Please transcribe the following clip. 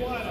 one.